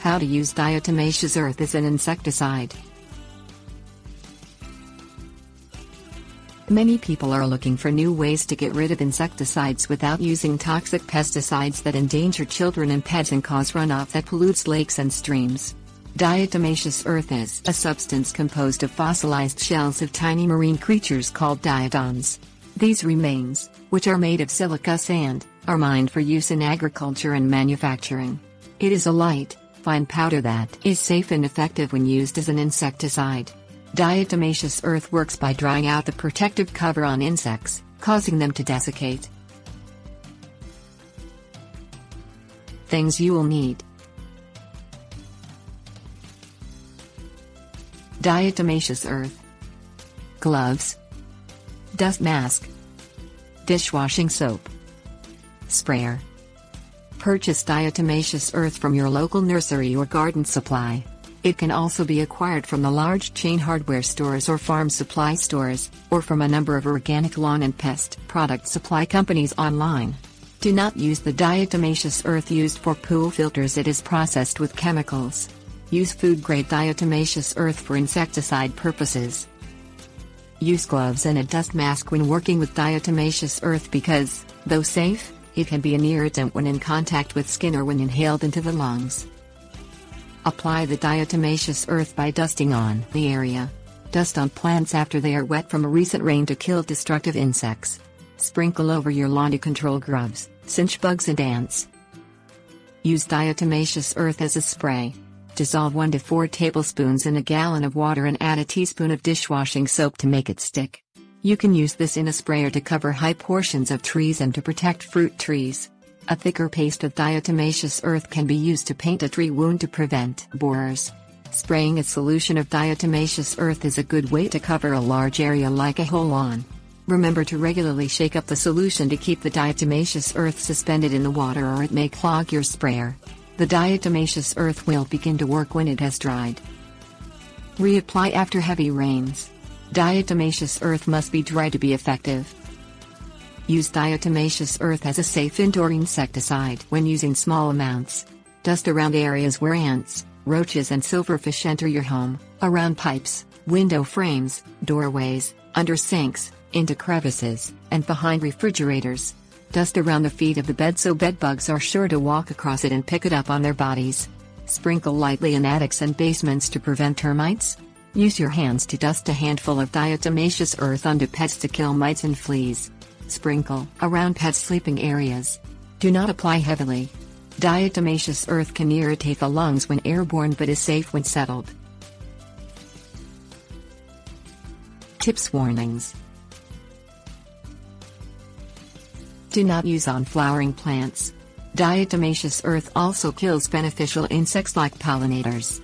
How to use diatomaceous earth as an insecticide. Many people are looking for new ways to get rid of insecticides without using toxic pesticides that endanger children and pets and cause runoff that pollutes lakes and streams. Diatomaceous earth is a substance composed of fossilized shells of tiny marine creatures called diatoms. These remains, which are made of silica sand, are mined for use in agriculture and manufacturing. It is a light, fine powder that is safe and effective when used as an insecticide. Diatomaceous earth works by drying out the protective cover on insects, causing them to desiccate. Things you will need. Diatomaceous earth. Gloves. Dust mask. Dishwashing soap. Sprayer Purchase diatomaceous earth from your local nursery or garden supply. It can also be acquired from the large chain hardware stores or farm supply stores, or from a number of organic lawn and pest product supply companies online. Do not use the diatomaceous earth used for pool filters, it is processed with chemicals. Use food grade diatomaceous earth for insecticide purposes. Use gloves and a dust mask when working with diatomaceous earth because, though safe, it can be an irritant when in contact with skin or when inhaled into the lungs. Apply the diatomaceous earth by dusting on the area. Dust on plants after they are wet from a recent rain to kill destructive insects. Sprinkle over your lawn to control grubs, chinch bugs and ants. Use diatomaceous earth as a spray. Dissolve 1 to 4 tablespoons in a gallon of water and add a teaspoon of dishwashing soap to make it stick. You can use this in a sprayer to cover high portions of trees and to protect fruit trees. A thicker paste of diatomaceous earth can be used to paint a tree wound to prevent borers. Spraying a solution of diatomaceous earth is a good way to cover a large area like a whole lawn. Remember to regularly shake up the solution to keep the diatomaceous earth suspended in the water or it may clog your sprayer. The diatomaceous earth will begin to work when it has dried. Reapply after heavy rains. Diatomaceous earth must be dry to be effective. Use diatomaceous earth as a safe indoor insecticide when using small amounts. Dust around areas where ants, roaches and silverfish enter your home, around pipes, window frames, doorways, under sinks, into crevices, and behind refrigerators. Dust around the feet of the bed so bedbugs are sure to walk across it and pick it up on their bodies. Sprinkle lightly in attics and basements to prevent termites. Use your hands to dust a handful of diatomaceous earth onto pets to kill mites and fleas. Sprinkle around pets' sleeping areas. Do not apply heavily. Diatomaceous earth can irritate the lungs when airborne but is safe when settled. Tips Warnings Do not use on flowering plants. Diatomaceous earth also kills beneficial insects like pollinators.